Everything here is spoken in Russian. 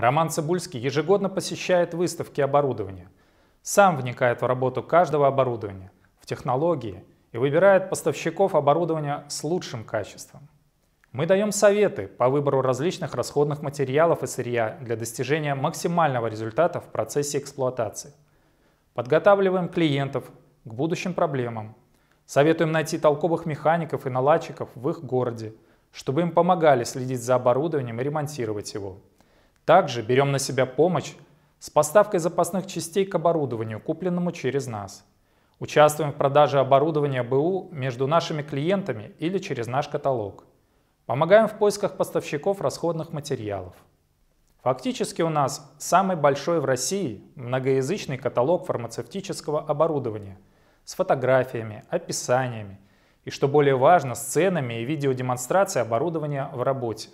Роман Цибульский ежегодно посещает выставки оборудования, сам вникает в работу каждого оборудования, в технологии и выбирает поставщиков оборудования с лучшим качеством. Мы даем советы по выбору различных расходных материалов и сырья для достижения максимального результата в процессе эксплуатации. Подготавливаем клиентов к будущим проблемам. Советуем найти толковых механиков и наладчиков в их городе, чтобы им помогали следить за оборудованием и ремонтировать его. Также берем на себя помощь с поставкой запасных частей к оборудованию, купленному через нас. Участвуем в продаже оборудования БУ между нашими клиентами или через наш каталог. Помогаем в поисках поставщиков расходных материалов. Фактически у нас самый большой в России многоязычный каталог фармацевтического оборудования с фотографиями, описаниями и, что более важно, с ценами и видеодемонстрацией оборудования в работе.